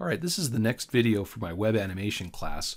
All right, this is the next video for my web animation class.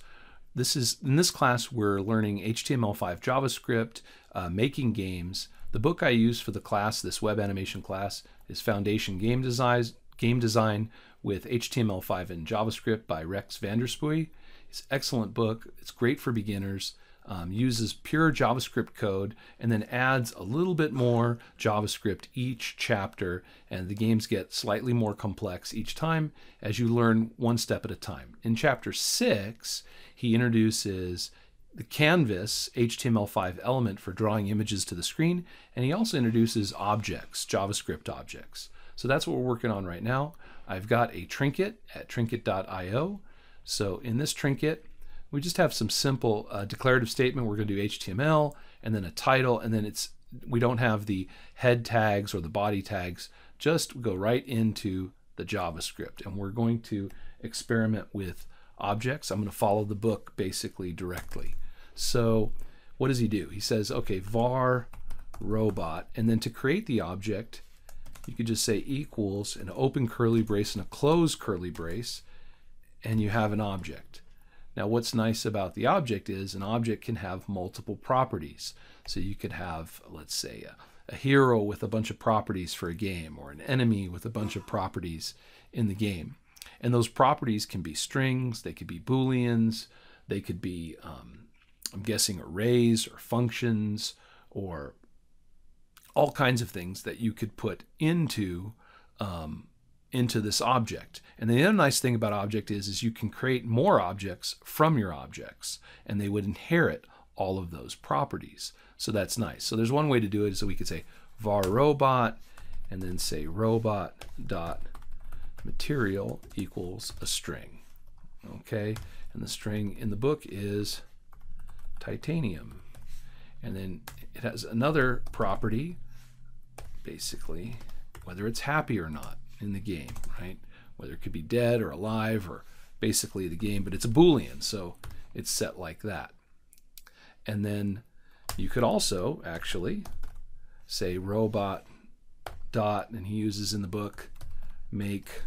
This is in this class we're learning HTML5 JavaScript, uh, making games. The book I use for the class, this web animation class, is Foundation Game Design, Game Design with HTML5 and JavaScript by Rex van der Spuy. It's an excellent book. It's great for beginners um, uses pure JavaScript code and then adds a little bit more JavaScript each chapter, and the games get slightly more complex each time as you learn one step at a time. In chapter six, he introduces the canvas HTML5 element for drawing images to the screen, and he also introduces objects, JavaScript objects. So that's what we're working on right now. I've got a trinket at trinket.io. So in this trinket, we just have some simple uh, declarative statement. We're going to do HTML and then a title, and then it's we don't have the head tags or the body tags. Just go right into the JavaScript, and we're going to experiment with objects. I'm going to follow the book basically directly. So what does he do? He says, okay, var robot, and then to create the object, you could just say equals an open curly brace and a closed curly brace, and you have an object. Now what's nice about the object is an object can have multiple properties. So you could have, let's say, a, a, hero with a bunch of properties for a game or an enemy with a bunch of properties in the game. And those properties can be strings, they could be booleans, they could be, um, I'm guessing, arrays or functions or all kinds of things that you could put into um, into this object. And the other nice thing about object is, is you can create more objects from your objects and they would inherit all of those properties. So that's nice. So there's one way to do it. So we could say var robot and then say robot dot material equals a string. Okay, and the string in the book is titanium. And then it has another property, basically, whether it's happy or not in the game, right? Whether it could be dead or alive or basically the game, but it's a Boolean, so it's set like that. And then you could also actually say robot dot, and he uses in the book make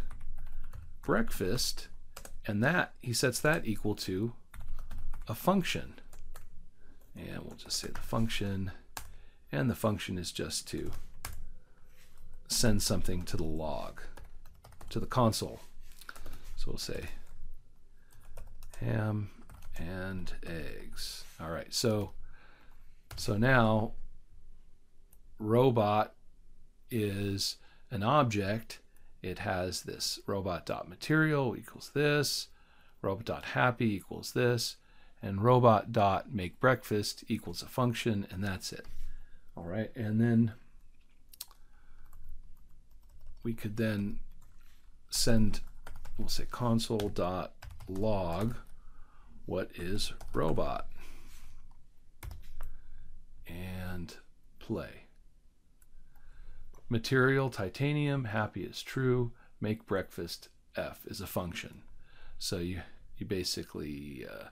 breakfast, and that he sets that equal to a function. And we'll just say the function, and the function is just to send something to the log, to the console. So we'll say ham and eggs. All right, so so now robot is an object. It has this robot.material equals this, robot.happy equals this, and robot.make breakfast equals a function, and that's it. All right, and then we could then send, we'll say console dot log what is robot and play. Material titanium, happy is true, make breakfast f is a function. So you you basically uh,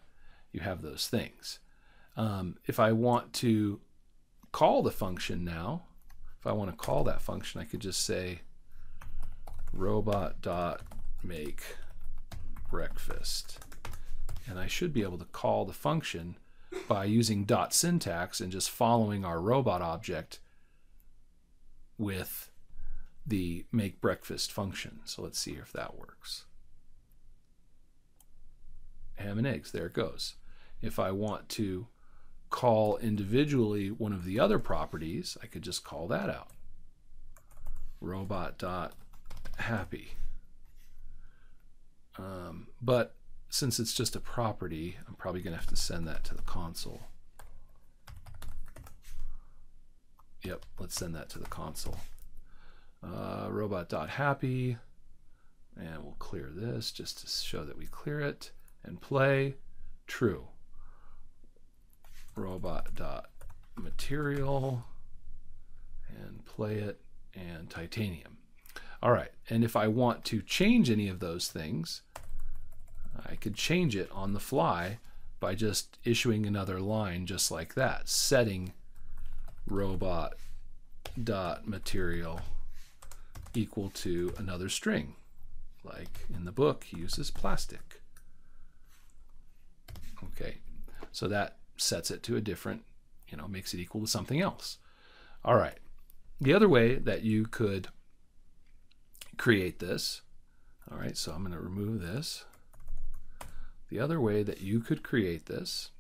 you have those things. Um, if I want to call the function now, if I want to call that function, I could just say robot dot make breakfast. And I should be able to call the function by using dot syntax and just following our robot object with the make breakfast function. So let's see if that works. Ham and eggs, there it goes. If I want to call individually one of the other properties, I could just call that out. Robot dot happy. Um, but since it's just a property, I'm probably going to have to send that to the console. Yep, let's send that to the console. Uh, robot.happy, and we'll clear this just to show that we clear it, and play, true. Robot.material, and play it, and titanium. All right, and if I want to change any of those things, I could change it on the fly by just issuing another line just like that, setting robot dot material equal to another string Like in the book, he uses plastic. Okay, so that sets it to a different, you know, makes it equal to something else. All right. The other way that you could create this, all right, so I'm going to remove this. The other way that you could create this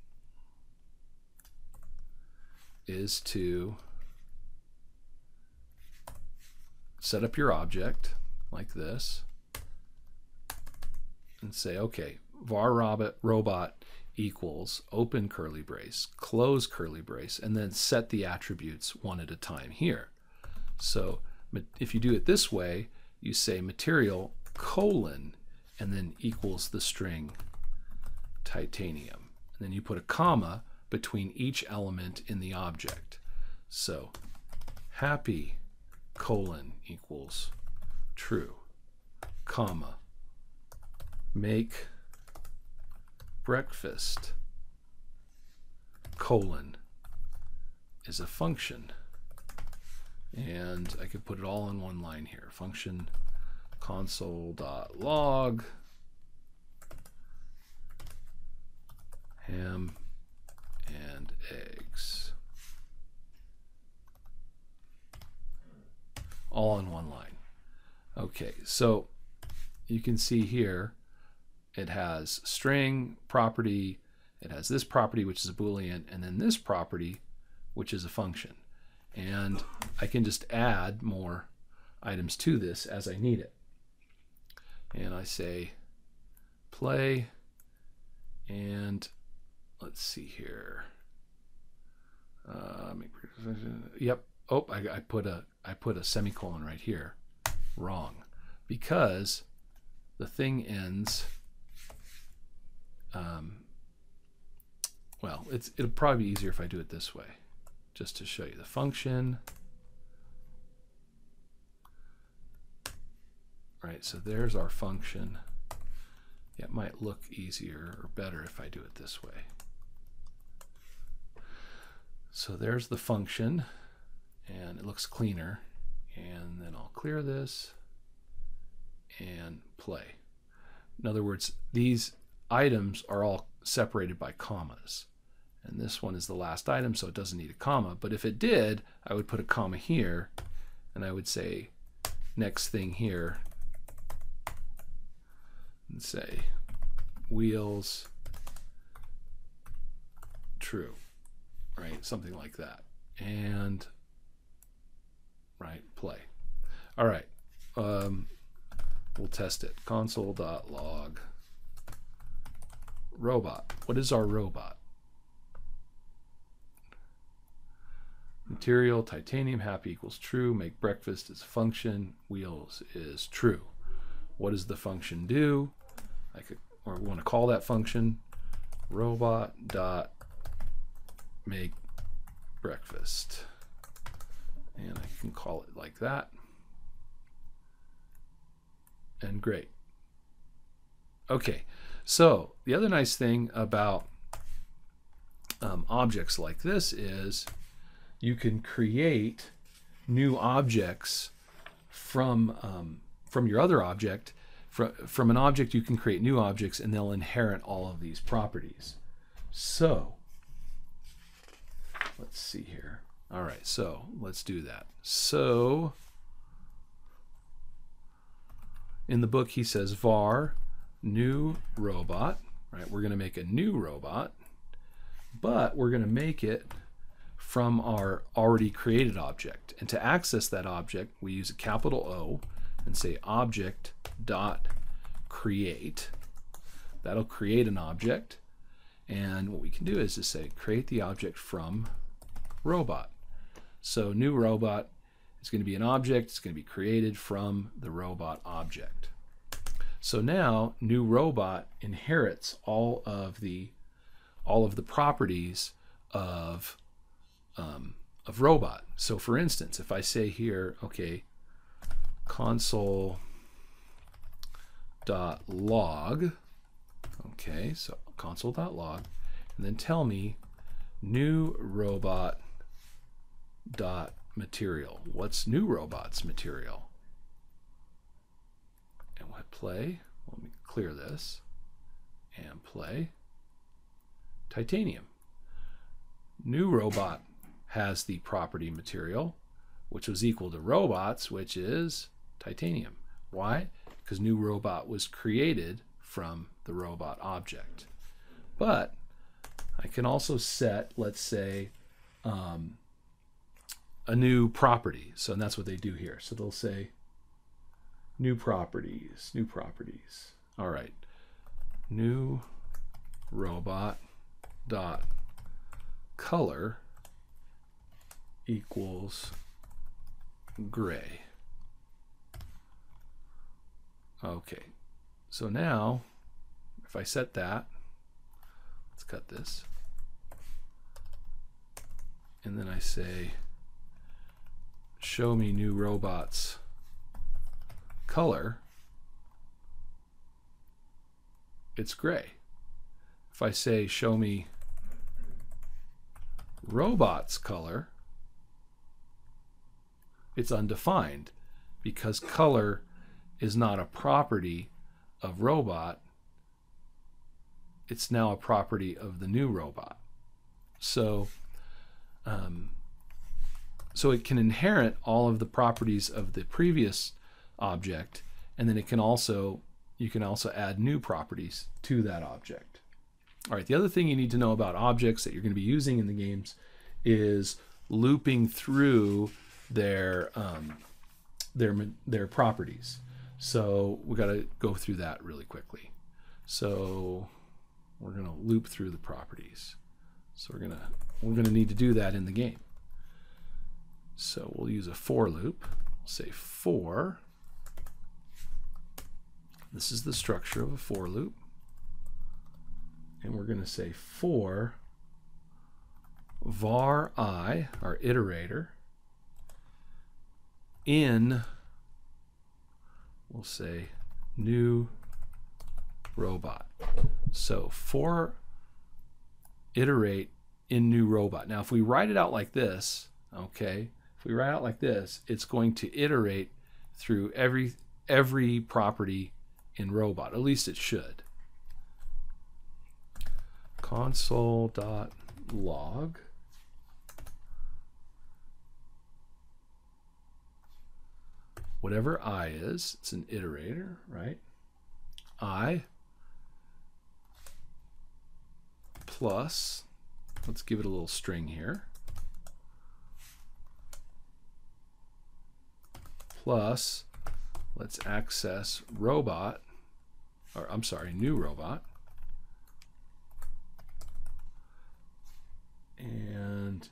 is to set up your object like this and say, okay, var robot, robot equals open curly brace, close curly brace, and then set the attributes one at a time here. So if you do it this way, you say material colon and then equals the string titanium. And then you put a comma between each element in the object. So happy colon equals true, comma, make breakfast colon is a function. And I could put it all in one line here. Function console.log ham and eggs. All in one line. Okay, so you can see here it has string property, it has this property which is a boolean, and then this property which is a function. And I can just add more items to this as I need it. And I say play and let's see here. Uh, yep. Oh, I, I put a I put a semicolon right here. Wrong, because the thing ends. Um, well, it's it'll probably be easier if I do it this way, just to show you the function. Right, so there's our function. It might look easier or better if I do it this way. So there's the function, and it looks cleaner. And then I'll clear this and play. In other words, these items are all separated by commas. And this one is the last item, so it doesn't need a comma. But if it did, I would put a comma here, and I would say next thing here, and say wheels true right? Something like that. And, right, play. All right, um, we'll test it. Console.log robot. What is our robot? Material, titanium, happy equals true. Make breakfast is function. Wheels is true. What does the function do? I could, or we want to call that function robot dot make breakfast. And I can call it like that. And great. Okay, so the other nice thing about um, objects like this is you can create new objects from um, from your other object. From, from an object, you can create new objects, and they'll inherit all of these properties. So let's see here. All right, so let's do that. So in the book, he says var new robot. Right, we're going to make a new robot, but we're going to make it from our already created object. And to access that object, we use a capital O and say object dot create. That'll create an object. And what we can do is just say create the object from robot. So new robot is going to be an object. It's going to be created from the robot object. So now new robot inherits all of the all of the properties of um, of robot. So for instance, if I say here, okay, console dot log, okay, so console dot log, and then tell me new robot dot material. What's new robots material? And what play. Let me clear this and play. Titanium. New robot has the property material, which was equal to robots, which is titanium. Why? Because new robot was created from the robot object. But I can also set, let's say, um, a new property. So and that's what they do here. So they'll say new properties, new properties. All right. New robot dot color equals gray. Okay, so now if I set that, let's cut this, and then I say, show me new robots color, it's gray. If I say, show me robots color, it's undefined because color is not a property of robot. It's now a property of the new robot. So, um, so it can inherit all of the properties of the previous object, and then it can also you can also add new properties to that object. All right, the other thing you need to know about objects that you're going to be using in the games is looping through their um, their their properties. So we got to go through that really quickly. So we're going to loop through the properties. So we're gonna we're gonna need to do that in the game. So we'll use a for loop. We'll say for. This is the structure of a for loop. And we're going to say for var i, our iterator, in, we'll say, new robot. So for iterate in new robot. Now, if we write it out like this, okay, if we write out like this, it's going to iterate through every every property in robot. At least it should. Console.log whatever i is, it's an iterator, right? i plus, let's give it a little string here, plus, let's access robot, or I'm sorry, new robot, and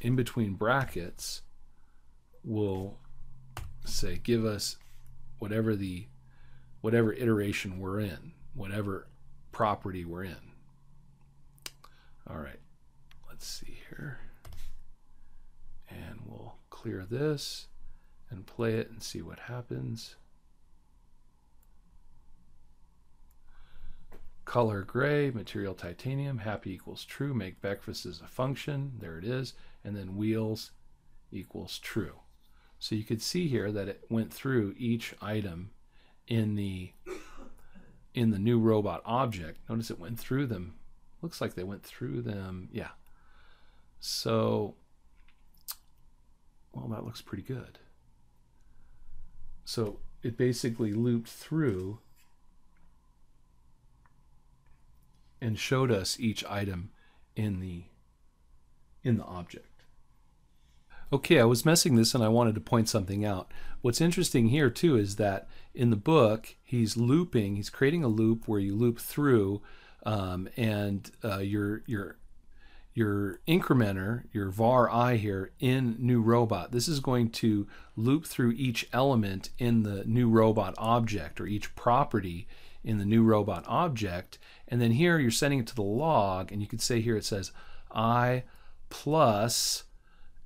in between brackets, we'll say give us whatever the whatever iteration we're in, whatever property we're in. All right, let's see here. And we'll clear this and play it and see what happens. Color gray, material titanium, happy equals true, make breakfast as a function, there it is, and then wheels equals true. So you could see here that it went through each item in the in the new robot object. Notice it went through them. Looks like they went through them. Yeah. So, well, that looks pretty good. So it basically looped through and showed us each item in the in the object. Okay, I was messing this and I wanted to point something out. What's interesting here too is that in the book, he's looping, he's creating a loop where you loop through um, and uh, your, your, your incrementer, your var i here in new robot, this is going to loop through each element in the new robot object or each property in the new robot object. And then here you're sending it to the log and you could say here it says i plus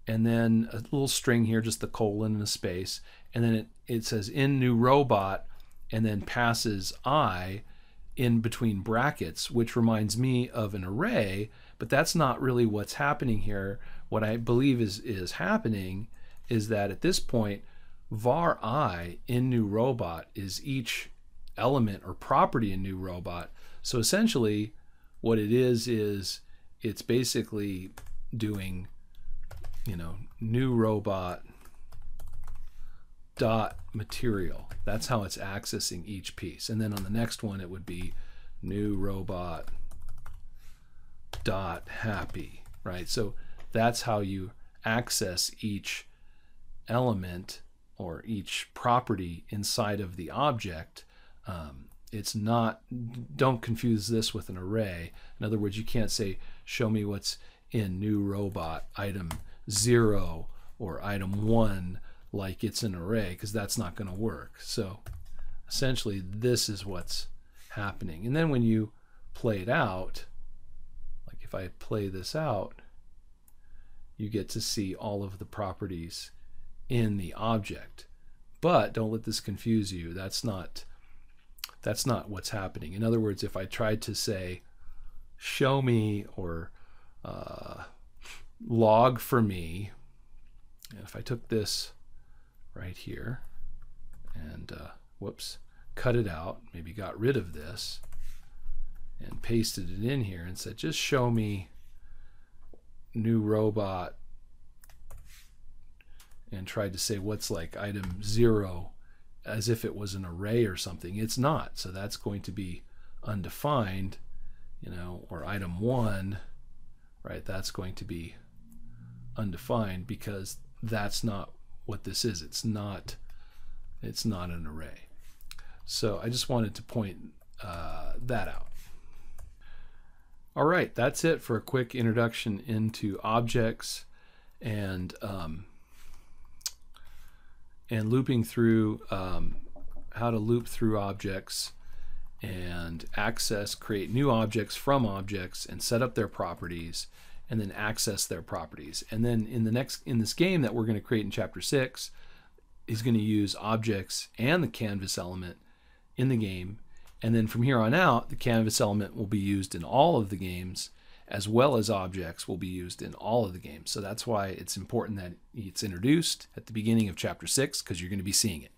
and then a little string here, just the colon and a space, and then it, it says in new robot, and then passes i in between brackets, which reminds me of an array, but that's not really what's happening here. What I believe is, is happening is that at this point, var i in new robot is each element or property in new robot. So essentially, what it is is it's basically doing, you know, new robot dot material. That's how it's accessing each piece. And then on the next one, it would be new robot dot happy, right? So that's how you access each element or each property inside of the object. Um, it's not, don't confuse this with an array. In other words, you can't say, show me what's in new robot item zero or item one like it's an array because that's not going to work. So essentially, this is what's happening. And then when you play it out, like if I play this out, you get to see all of the properties in the object. But don't let this confuse you. That's not that's not what's happening. In other words, if I tried to say, show me or uh, log for me, and if I took this right here and uh, whoops, cut it out, maybe got rid of this and pasted it in here and said, just show me new robot and tried to say what's like item zero as if it was an array or something. It's not. So that's going to be undefined, you know, or item one, right? That's going to be undefined because that's not what this is. It's not it's not an array. So I just wanted to point uh, that out. All right, that's it for a quick introduction into objects and um, and looping through um, how to loop through objects and access, create new objects from objects and set up their properties and then access their properties. And then in the next in this game that we're going to create in chapter 6 is going to use objects and the canvas element in the game. And then from here on out, the canvas element will be used in all of the games as well as objects will be used in all of the games. So that's why it's important that it's introduced at the beginning of chapter 6 because you're going to be seeing it.